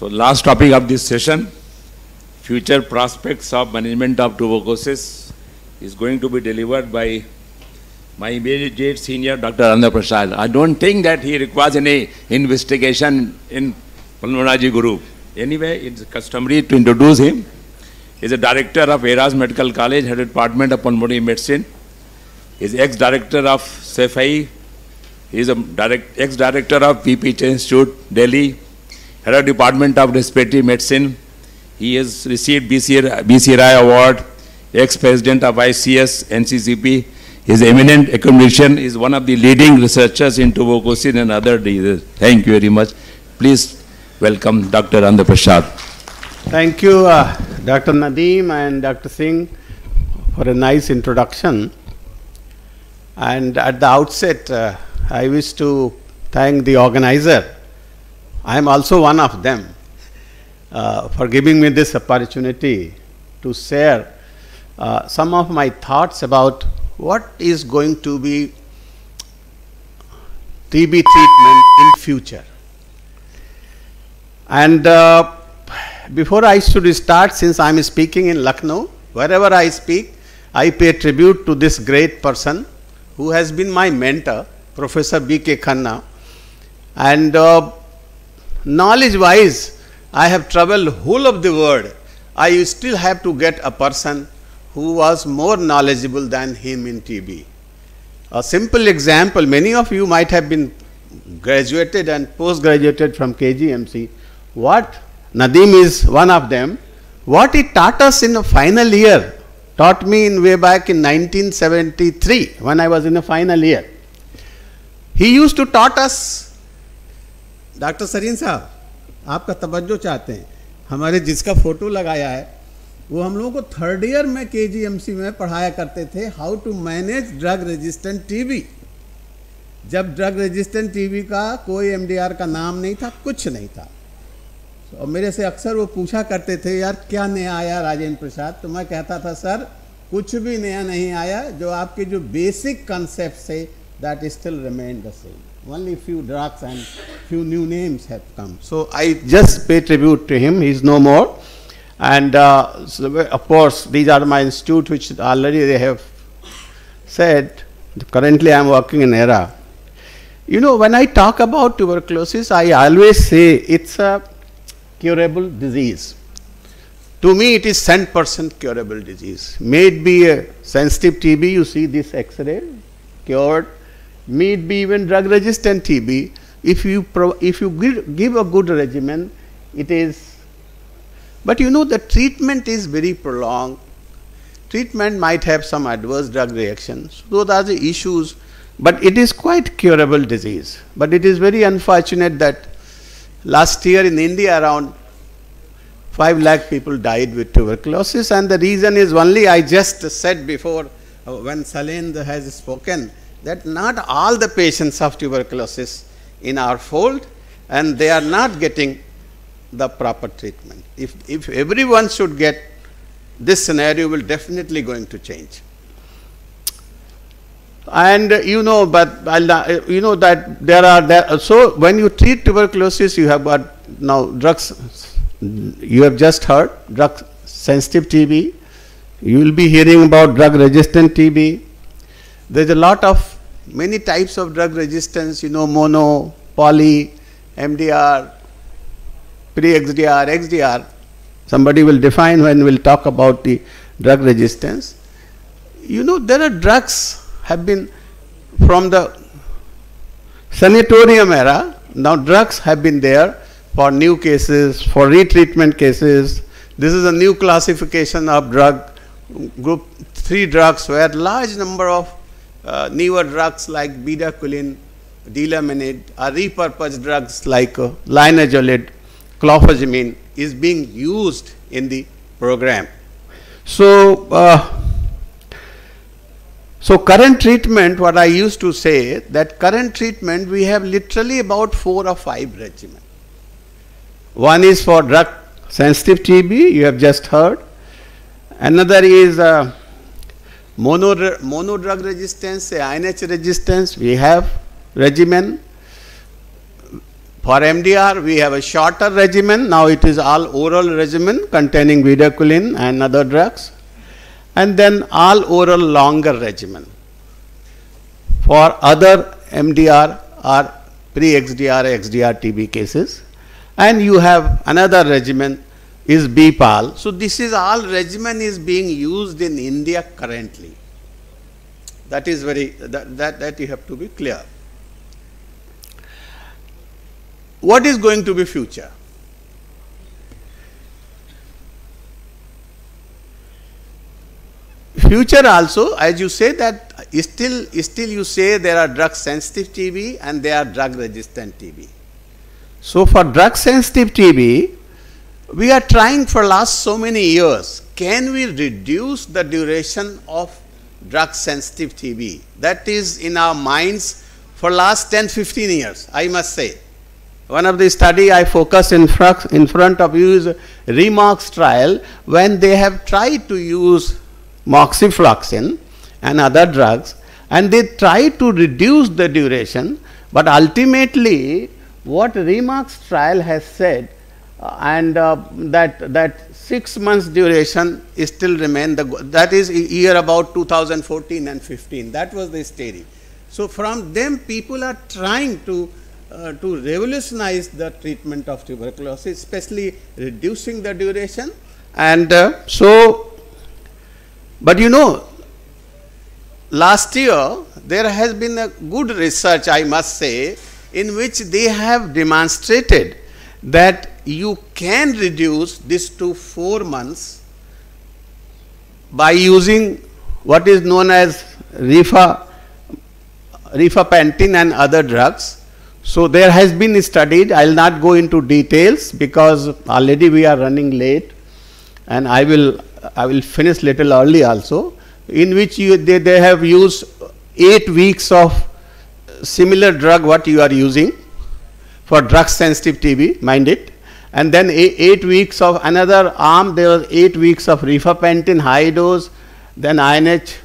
So last topic of this session, future prospects of management of tuberculosis is going to be delivered by my immediate senior Dr. Ananda Prasad. I don't think that he requires any investigation in Pulmonology Group. Anyway, it's customary to introduce him. He's a director of Eras Medical College, Head Department of Pulmonary Medicine. He's ex-director of CEPHI. He's a direct, ex-director of PPH Institute, Delhi, Head of Department of Respiratory Medicine. He has received B.C. Roy, Award, ex-president of ICS, NCCP. His eminent accommodation is one of the leading researchers in tuberculosis and other diseases. Thank you very much. Please welcome Dr. Prasad. Thank you, uh, Dr. Nadeem and Dr. Singh, for a nice introduction. And at the outset, uh, I wish to thank the organizer. I am also one of them uh, for giving me this opportunity to share uh, some of my thoughts about what is going to be TB treatment in future. And uh, before I should start, since I am speaking in Lucknow, wherever I speak, I pay tribute to this great person who has been my mentor, Professor B.K. Khanna. And uh, knowledge-wise, I have traveled whole of the world. I still have to get a person who was more knowledgeable than him in TB. A simple example, many of you might have been graduated and post-graduated from KGMC. What Nadeem is one of them. What he taught us in the final year, taught me in way back in 1973 when I was in the final year. He used to taught us, doctor Sarin साहब, आपका तवज्जो चाहते हैं। हमारे जिसका photo लगाया है, वो हम लोगों को थर्ड ईयर में के में पढ़ाया करते थे how to manage drug resistant TB जब ड्रग रेजिस्टेंट टीबी का कोई एमडीआर का नाम नहीं था, कुछ नहीं था। और मेरे से अक्सर वो पूछा करते थे, यार, क्या नया आया राजेंद्र प्रसाद? तो मैं कहता था, सर, कुछ भी नया नहीं आया, जो आपके जो बेसिक कंसेप्ट थे that still remain the same only few drugs and few new names have come so i just pay tribute to him he's no more and uh, so of course these are my institute which already they have said currently i am working in era you know when i talk about tuberculosis i always say it's a curable disease. To me, it is 100% curable disease. May it be a sensitive TB, you see this X-ray, cured. May it be even drug-resistant TB. If you, if you give, give a good regimen, it is. But you know, the treatment is very prolonged. Treatment might have some adverse drug reactions. Those are the issues. But it is quite curable disease. But it is very unfortunate that Last year in India, around 5 lakh people died with tuberculosis, and the reason is only I just said before uh, when Salend has spoken that not all the patients of tuberculosis in our fold and they are not getting the proper treatment. If, if everyone should get this scenario will definitely going to change. And you know but uh, you know that there are there so when you treat tuberculosis you have got now drugs you have just heard drug sensitive tb you will be hearing about drug resistant tb there's a lot of many types of drug resistance you know mono poly mdr pre xdr xdr somebody will define when we'll talk about the drug resistance you know there are drugs have been from the sanatorium era. Now drugs have been there for new cases, for retreatment cases. This is a new classification of drug group three drugs where large number of uh, newer drugs like bedaquiline, delamanid are repurposed drugs like uh, linezolid, clofazimine is being used in the program. So, uh, so current treatment, what I used to say, that current treatment we have literally about four or five regimen. One is for drug sensitive TB, you have just heard. Another is uh, mono, mono drug resistance, INH resistance, we have regimen. For MDR, we have a shorter regimen. Now it is all oral regimen containing bedaquiline and other drugs. And then all oral longer regimen. For other MDR or pre-XDR, XDR TB cases. And you have another regimen is BPAL. So this is all regimen is being used in India currently. That is very, that, that, that you have to be clear. What is going to be future? Future also, as you say that still, still you say there are drug sensitive TB and there are drug resistant TB. So for drug sensitive TB, we are trying for last so many years, can we reduce the duration of drug sensitive TB? That is in our minds for last 10, 15 years, I must say. One of the study I focus in, in front of you is Remox trial when they have tried to use moxifloxacin and other drugs and they try to reduce the duration but ultimately what Remox trial has said and uh, that that 6 months duration is still remain the that is year about 2014 and 15 that was the study so from them people are trying to uh, to revolutionize the treatment of tuberculosis especially reducing the duration. And uh, so but you know, last year there has been a good research, I must say, in which they have demonstrated that you can reduce this to four months by using what is known as rifa, rifampicin and other drugs. So there has been studied, I will not go into details because already we are running late and I will I will finish little early also, in which you, they, they have used 8 weeks of similar drug what you are using for drug sensitive TB, mind it. And then 8 weeks of another arm, there was 8 weeks of rifampicin high dose, then INH,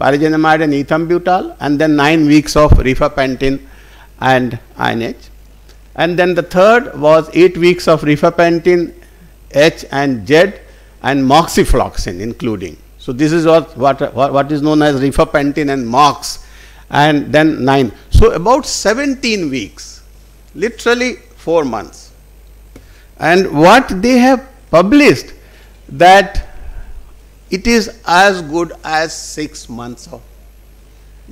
pyrazinamide and ethambutol, and then 9 weeks of rifampicin and INH. And then the third was 8 weeks of rifampicin H and Z and moxifloxacin including. So this is what, what, what is known as rifampicin and mox and then 9. So about 17 weeks, literally 4 months. And what they have published that it is as good as 6 months of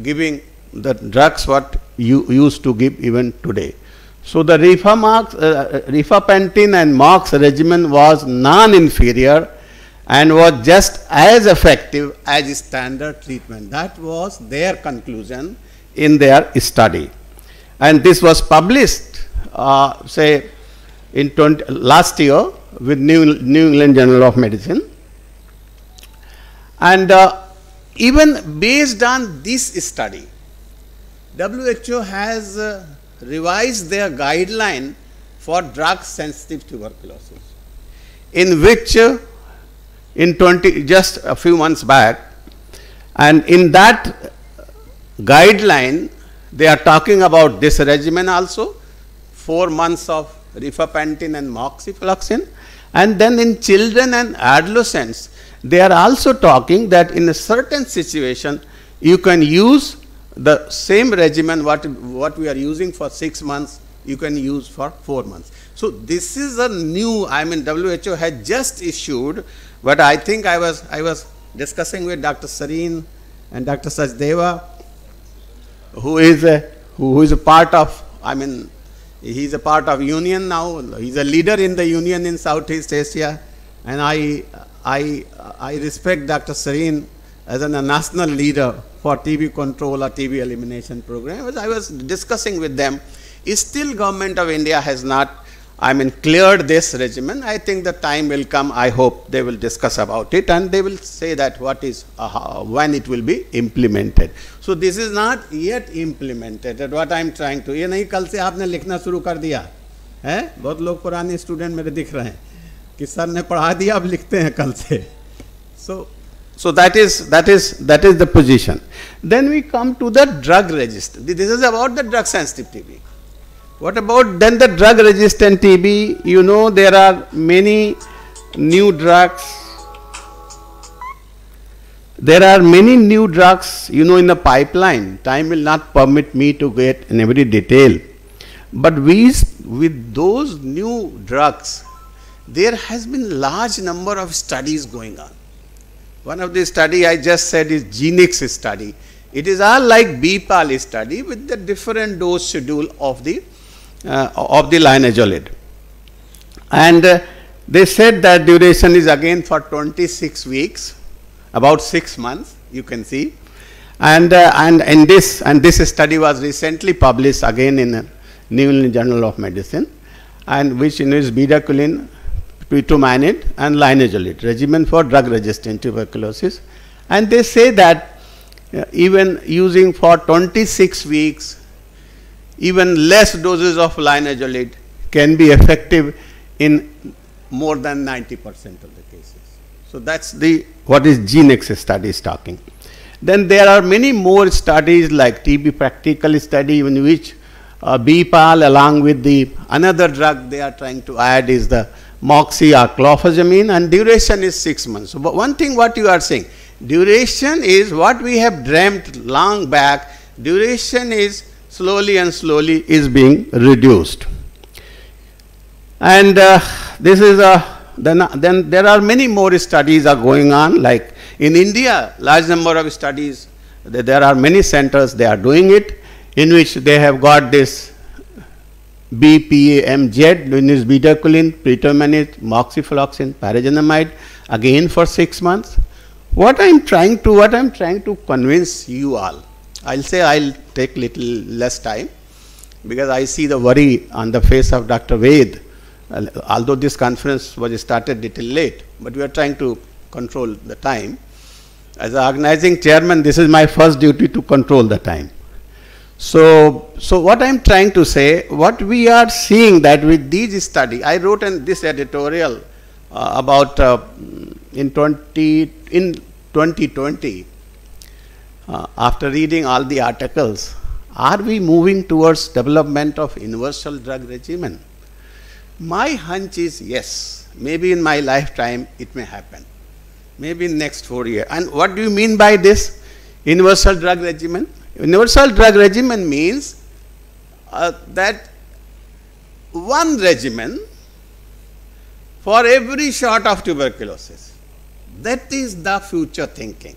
giving the drugs what you used to give even today. So the rifamox, uh, rifampicin and mox regimen was non-inferior and was just as effective as standard treatment. That was their conclusion in their study. And this was published, uh, say, in 20, last year with New, New England Journal of Medicine. And uh, even based on this study, WHO has uh, revised their guideline for drug sensitive tuberculosis, in which uh, in 20 just a few months back and in that guideline they are talking about this regimen also 4 months of rifampicin and moxifloxacin and then in children and adolescents they are also talking that in a certain situation you can use the same regimen what, what we are using for 6 months you can use for 4 months. So this is a new I mean WHO had just issued but I think I was, I was discussing with Dr. Sareen and Dr. Sachdeva, who is a, who is a part of, I mean, he's a part of union now. He's a leader in the union in Southeast Asia. And I, I, I respect Dr. Sareen as a national leader for TB control or TB elimination program. I was discussing with them, still government of India has not I mean, cleared this regimen. I think the time will come. I hope they will discuss about it and they will say that what is, uh, when it will be implemented. So this is not yet implemented. That what I am trying to. ये नहीं कल से आपने लिखना शुरू कर दिया है बहुत लोग पुराने स्टूडेंट मेरे दिख रहे हैं कि सर ने पढ़ा दिया अब लिखते हैं कल से so so that is that is that is the position then we come to the drug register this is about the drug sensitive tb What about then the drug resistant TB? You know there are many new drugs. There are many new drugs, you know, in the pipeline. Time will not permit me to get in every detail. But we, with those new drugs, there has been large number of studies going on. One of the study I just said is ZeNix study. It is all like BPAL study with the different dose schedule of the uh, of the linezolid. And uh, they said that duration is again for 26 weeks, about six months, you can see. And, uh, and in this, and this study was recently published again in New England Journal of Medicine, and which is bedaquiline, pretomanid, and linezolid, regimen for drug-resistant tuberculosis. And they say that uh, even using for 26 weeks even less doses of linezolid can be effective in more than 90% of the cases. So that's the what is ZeNix study is talking. Then there are many more studies like TB PRACTECAL study in which uh, BPAL along with the another drug they are trying to add is the clofazimine and duration is 6 months. So, but one thing what you are saying, duration is what we have dreamt long back, duration is slowly and slowly is being reduced. And uh, this is a, then, then there are many more studies are going on like in India, large number of studies, there are many centers they are doing it in which they have got this BPAMZ, which is bedaquiline, pretomanid, moxifloxacin, pyrazinamide, again for six months. What I am trying to, what I am trying to convince you all I'll say I'll take little less time because I see the worry on the face of Dr. Ved. Although this conference was started little late, but we are trying to control the time. As an organizing chairman, this is my first duty to control the time. So, so what I'm trying to say, what we are seeing that with these study, I wrote in this editorial uh, about uh, in 20 in 2020 uh, after reading all the articles, are we moving towards development of universal drug regimen? My hunch is yes. Maybe in my lifetime it may happen. Maybe in next four years. And what do you mean by this universal drug regimen? Universal drug regimen means uh, that one regimen for every shot of tuberculosis. That is the future thinking.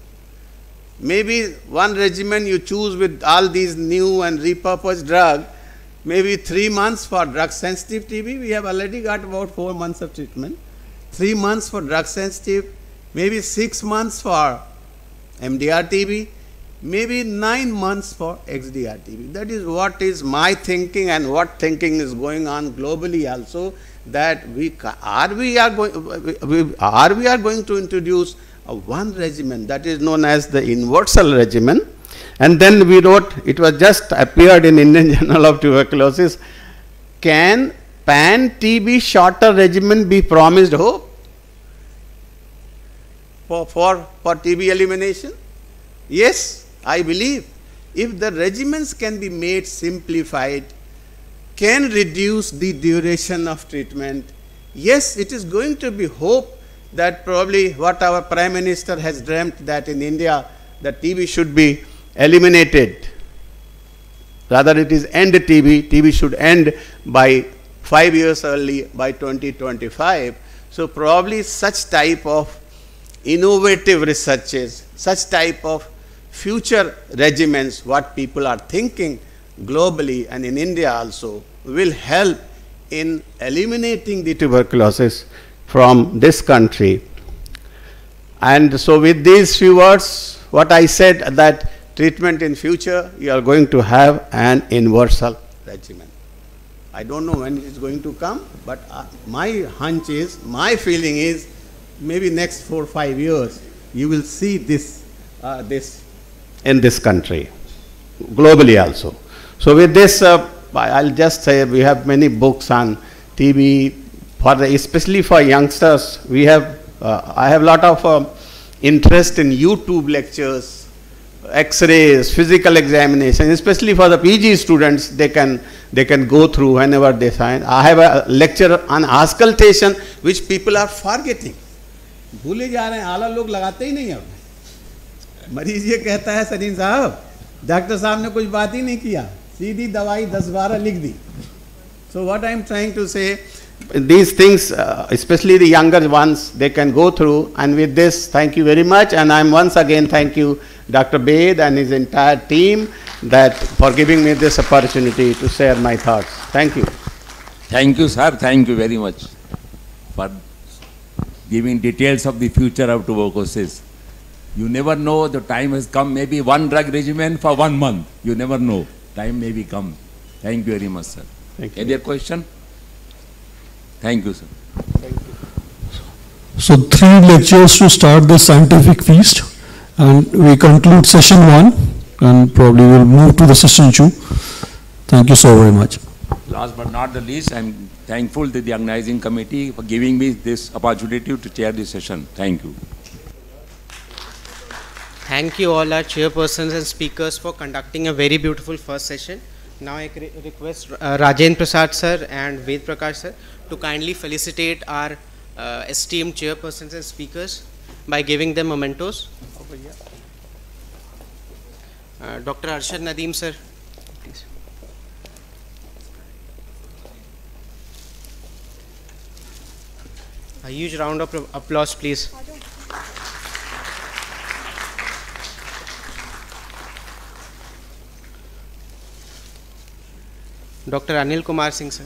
Maybe one regimen you choose with all these new and repurposed drug, maybe three months for drug sensitive TB, we have already got about four months of treatment. Three months for drug sensitive, maybe six months for MDR TB, maybe nine months for XDR TB. That is what is my thinking and what thinking is going on globally also that we are we are going are we are going to introduce one regimen that is known as the universal regimen. And then we wrote, it was just appeared in Indian Journal of Tuberculosis, can pan-TB shorter regimen be promised hope for, for, for TB elimination? Yes, I believe. If the regimens can be made simplified, can reduce the duration of treatment, yes, it is going to be hope that probably what our Prime Minister has dreamt that in India the TB should be eliminated. Rather it is end TB, TB should end by five years early by 2025. So probably such type of innovative researches, such type of future regimens, what people are thinking globally and in India also will help in eliminating the tuberculosis from this country. And so with these few words, what I said that treatment in future, you are going to have an universal regimen. I don't know when it is going to come, but uh, my hunch is, my feeling is, maybe next four or five years, you will see this, uh, this in this country, globally also. So with this, uh, I'll just say we have many books on TB, for the, especially for youngsters, we have, uh, I have lot of uh, interest in YouTube lectures X-rays, physical examination, especially for the PG students, they can they can go through whenever they sign. I have a lecture on auscultation, which people are forgetting. भूले जा रहे हैं आला लोग लगाते ही नहीं अब मरीज़ ये कहता है सलीम साहब डॉक्टर साहब ने कुछ बात ही नहीं किया सीधी दवाई दस बारह लिख दी So what I am trying to say, these things, uh, especially the younger ones, they can go through. And with this, thank you very much. And I'm once again thank you, Dr. Ved and his entire team, that for giving me this opportunity to share my thoughts. Thank you. Thank you, sir. Thank you very much for giving details of the future of tuberculosis. You never know, the time has come, maybe one drug regimen for one month. You never know. Time may be come. Thank you very much, sir. Thank you. Any other question? Thank you, sir. Thank you. So three lectures to start the scientific feast and we conclude session one and probably we'll move to the session two. Thank you so very much. Last but not the least, I'm thankful to the organizing committee for giving me this opportunity to chair this session. Thank you. Thank you all our chairpersons and speakers for conducting a very beautiful first session. Now I request uh, Rajendra Prasad sir and Ved Prakash sir to kindly felicitate our uh, esteemed chairpersons and speakers by giving them mementos. Over here. Uh, Dr. Arshad Nadeem sir, please. A huge round of applause please. Dr. Anil Kumar Singh sir.